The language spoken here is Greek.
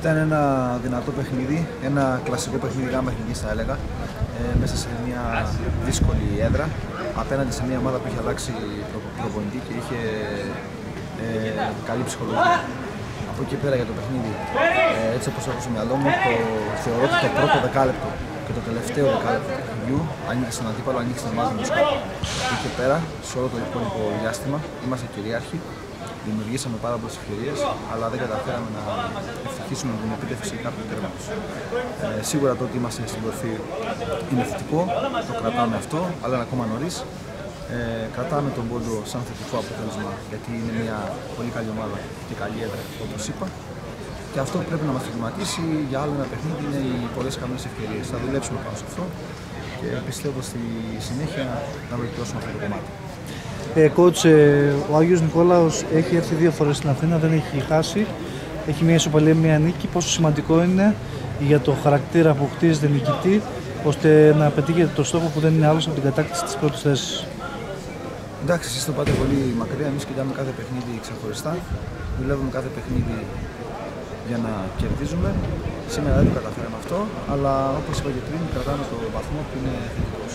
Ήταν ένα δυνατό παιχνίδι, ένα κλασικό παιχνίδι γάμα εθνικής θα έλεγα, ε, μέσα σε μια δύσκολη έδρα, απέναντι σε μια ομάδα που είχε αλλάξει προπονητή και είχε ε, καλή ψυχολογία. Από εκεί πέρα για το παιχνίδι, ε, έτσι όπως έχω στο μυαλό μου, το, θεωρώ ότι το πρώτο δεκάλεπτο και το τελευταίο δεκάλεπτο του παιχνιδιού ανήκει στον αντίπαλο, ανήκει στην ομάδα του Από εκεί πέρα, σε όλο το υπόλοιπο διάστημα, είμαστε κυρίαρχοι δημιουργήσαμε πάρα πολλές ευκαιρίες, αλλά δεν καταφέραμε να ευτυχίσουμε με την επίτευξη κάποιου τέρματο. Ε, σίγουρα το ότι είμαστε στην κορφή είναι θετικό, το κρατάμε αυτό, αλλά είναι ακόμα νωρίς. Ε, κρατάμε τον πόντο σαν θετικό αποτέλεσμα γιατί είναι μια πολύ καλή ομάδα και καλή έδρα, όπως είπα. Και αυτό που πρέπει να μας προβληματίσει για άλλο ένα παιχνίδι είναι οι πολλές χαμένε ευκαιρίες. Θα δουλέψουμε πάνω σε αυτό και πιστεύω στη συνέχεια να βελτιώσουμε αυτό το κομμάτι. Ε, coach, ε, ο Άγιος Νικόλαος έχει έρθει δύο φορές στην Αθήνα, δεν έχει χάσει. Έχει μια ισοπαλία, μια νίκη. Πόσο σημαντικό είναι για το χαρακτήρα που χτίζεται νικητή, ώστε να πετύχετε το στόχο που δεν είναι άλλος από την κατάκτηση της πρώτης θέσης. Εντάξει, εσείς το πάτε πολύ μακριά. Εμείς κοιτάμε κάθε παιχνίδι ξεχωριστά. Δουλεύουμε κάθε παιχνίδι για να κερδίζουμε. Σήμερα δεν το καταφέραμε αυτό, αλλά όπως είπα και πριν, κρατάμε το βαθμό που είναι θετικός.